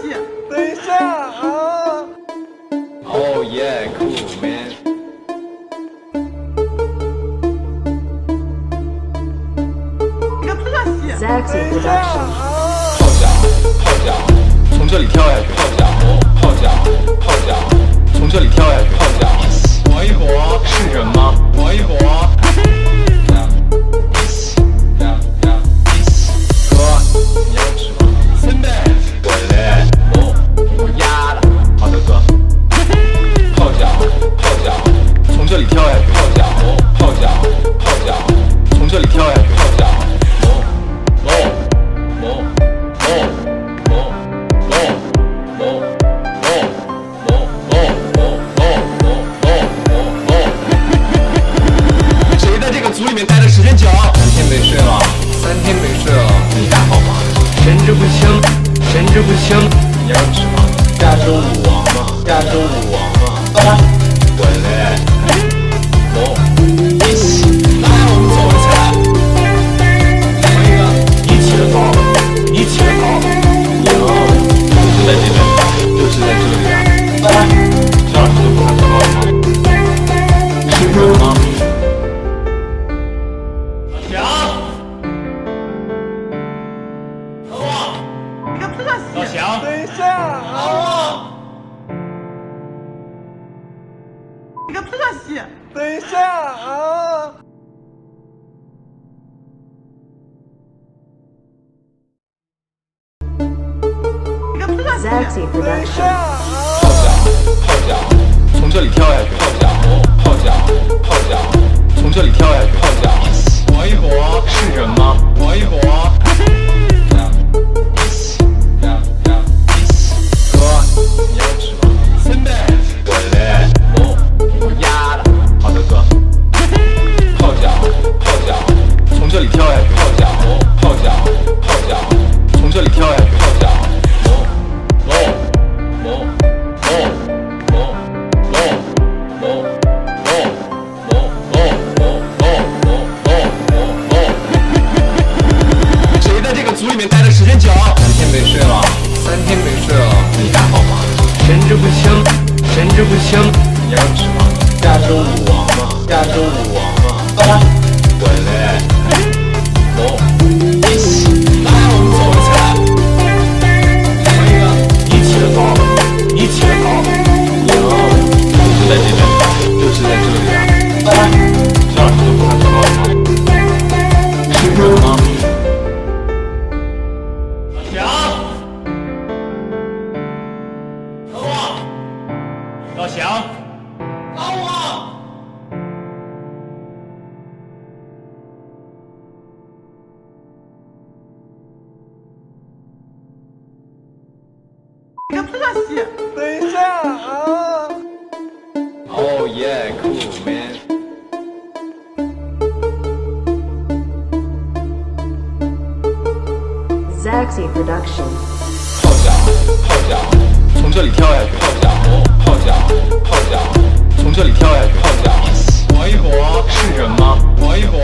戏？等一下啊！Oh yeah, cool man。这个特戏。Sexy 不加湿。泡脚，泡脚，从这里跳下去。泡脚，泡脚，泡脚，从这里跳下去。泡脚，跳下。泡脚从这里跳下去泡脚泡脚泡脚从这里跳下去泡脚。搏一搏是人吗？搏一搏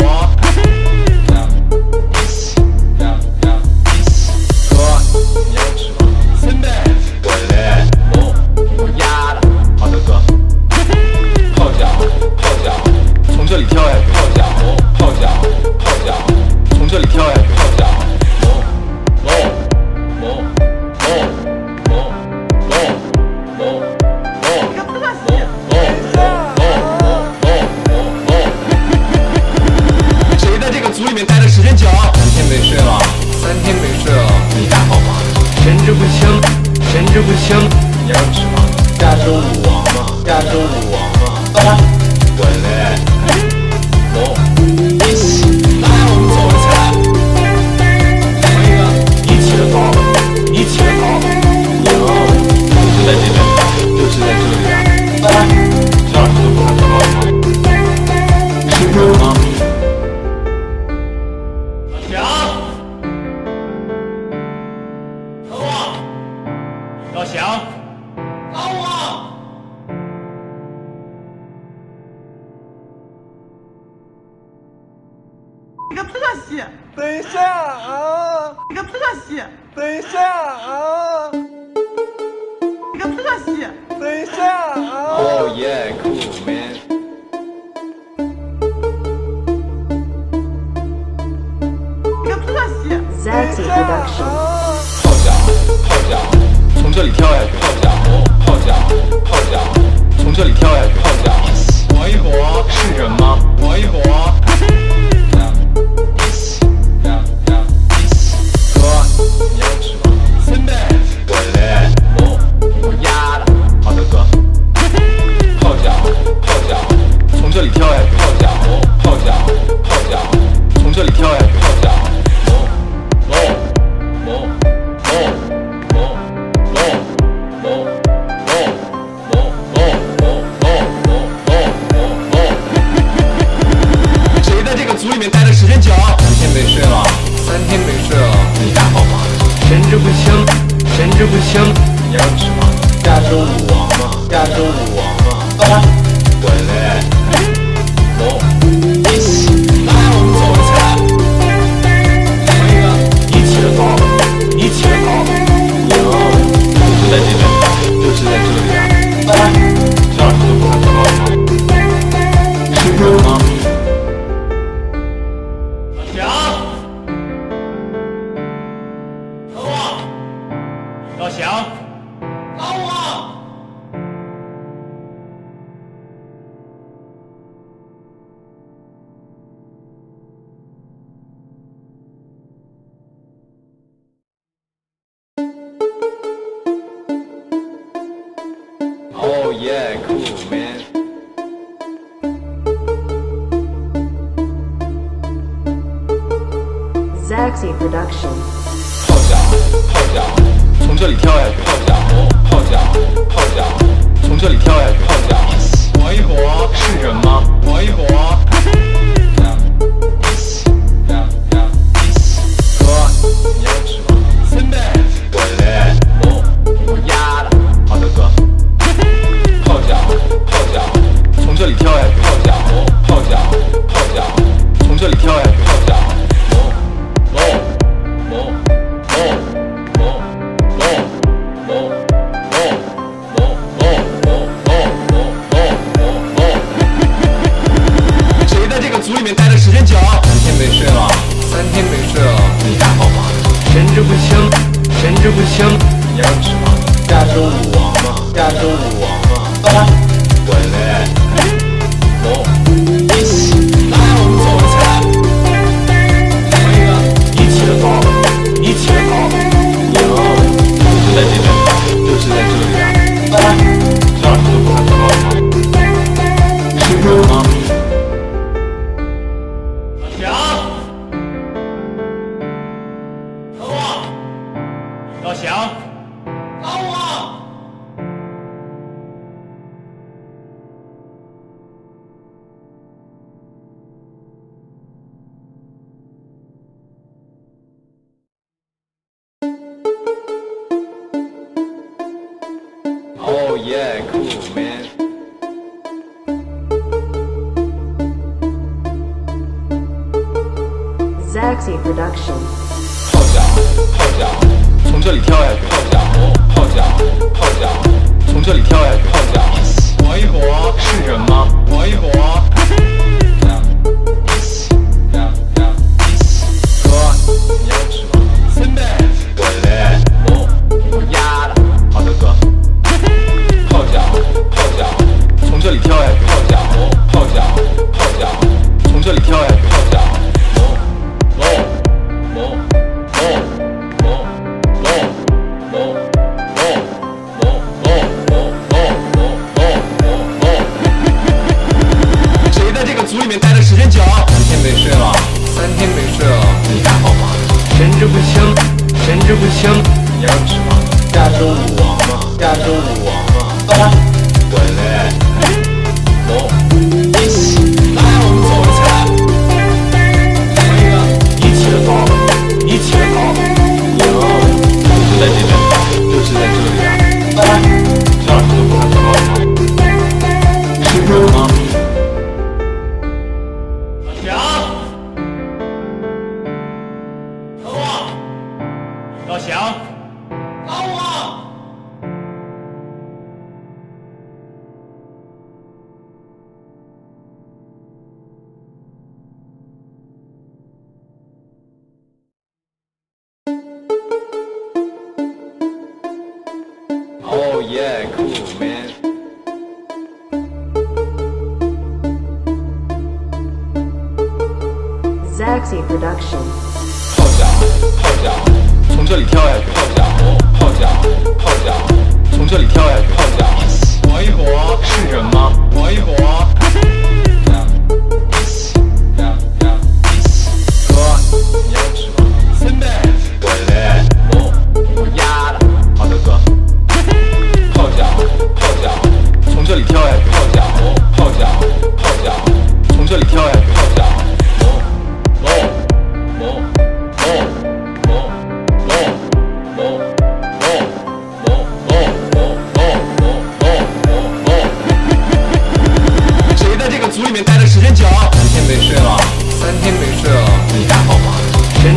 不香。你要吃吗？亚洲舞王嘛，亚洲舞王。你个德西！等一下啊！你个德西！等一下啊！你个德西！等一下啊！Oh yeah, cool man. 你个德西！That's action. 泡脚，泡脚，从这里跳下去泡脚，泡脚，泡脚，从这里跳下去泡脚。王一博是人吗？王一博。枪一样是吗？production。泡脚，泡脚，从这里跳下去。泡脚，泡脚，泡脚，从这里跳下去。泡脚，搏一搏，是人吗？搏一搏。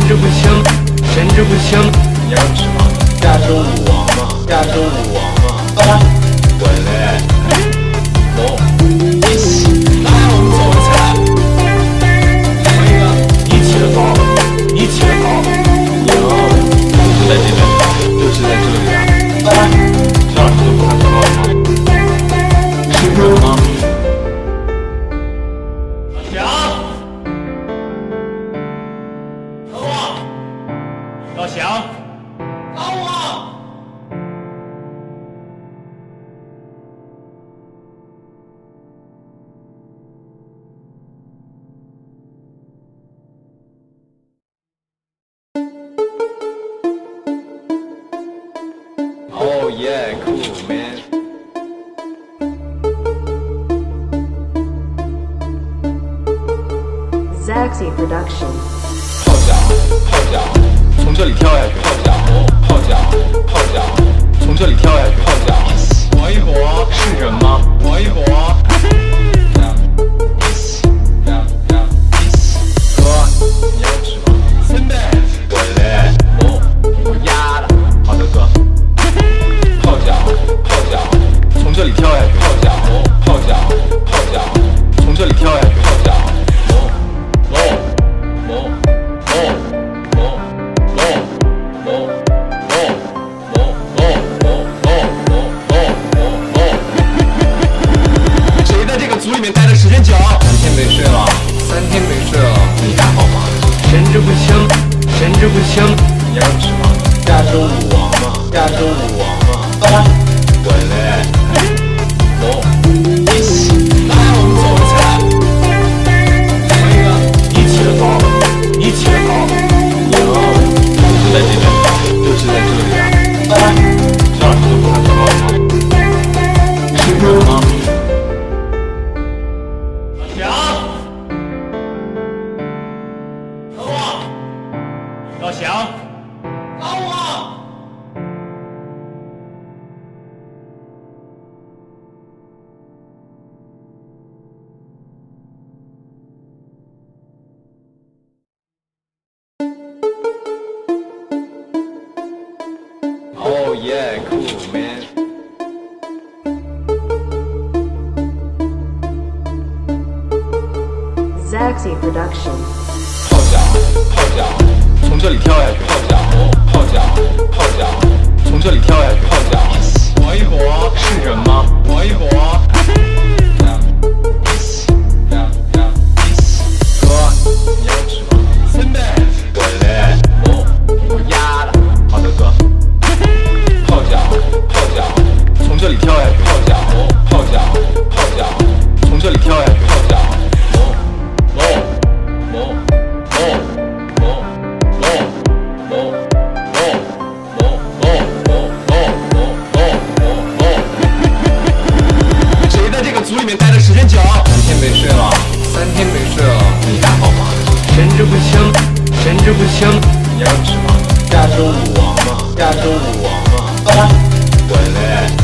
神志不清，神志不清。你要什么？亚州舞王嘛，亚州舞王嘛。yeah，cool man。泡脚泡脚，从这里跳下去。泡脚泡脚泡脚，从这里跳下去。泡脚。王一博，是人吗？王一博。这里跳不香你要什吗？亚洲舞王嘛亚洲舞王嘛啊我嘞。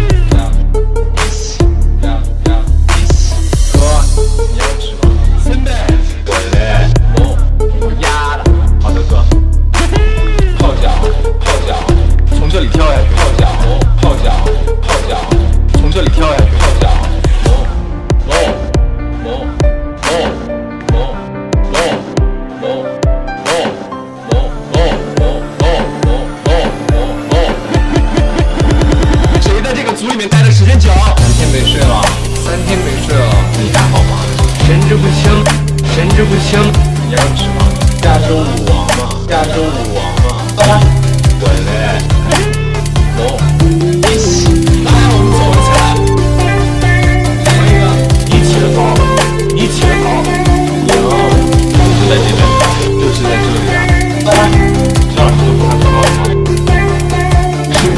脚，泡脚，从这里跳下去。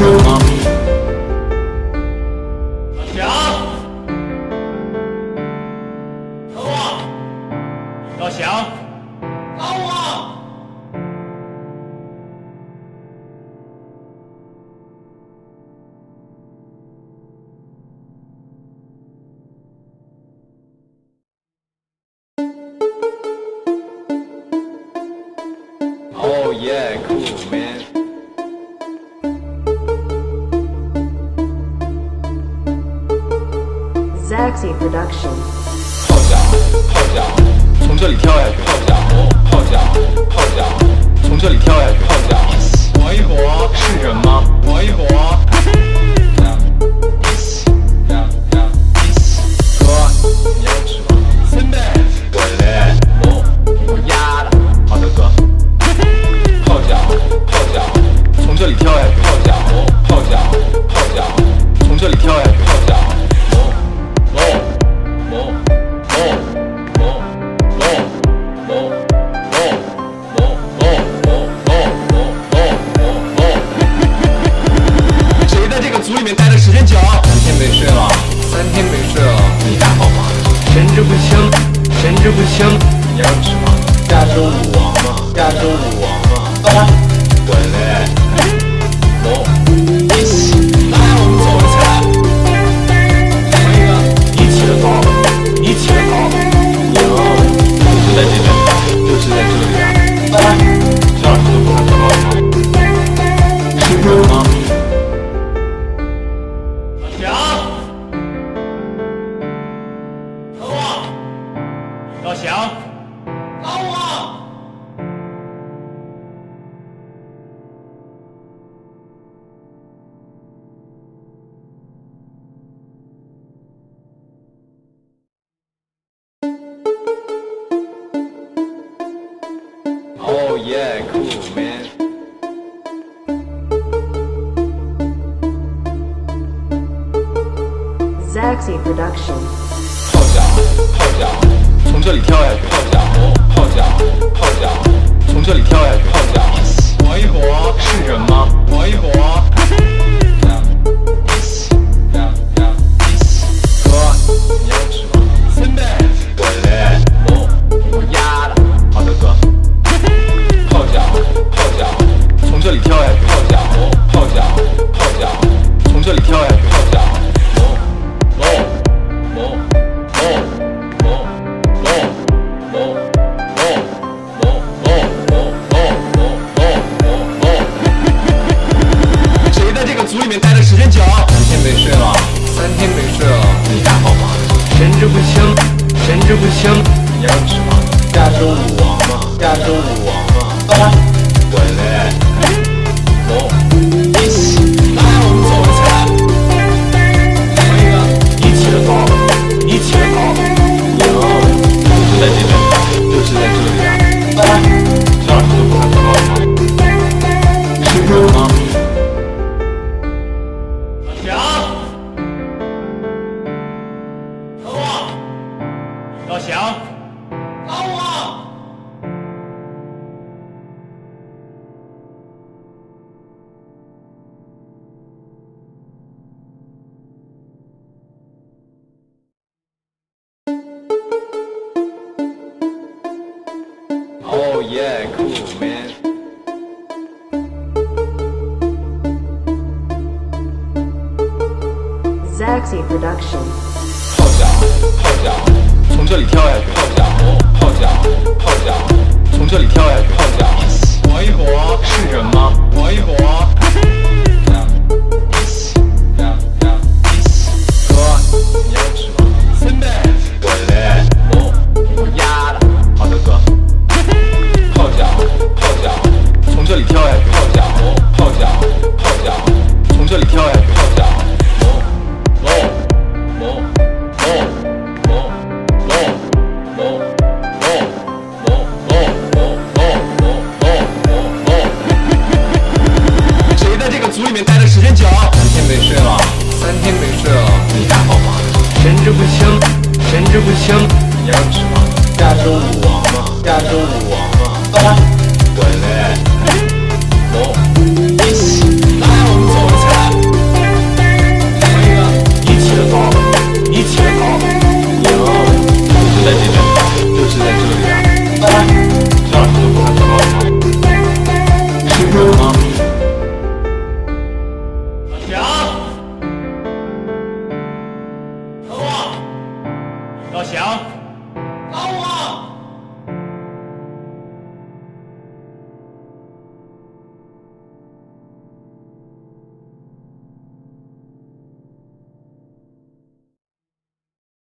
you. 是人吗搏一搏。周武王嘛，夏周武王。耶酷 man 泡脚，泡脚，从这里跳下去。泡脚，泡脚，泡脚，从这里跳下去。泡脚，火一火，是人吗？火一火。这里跳呀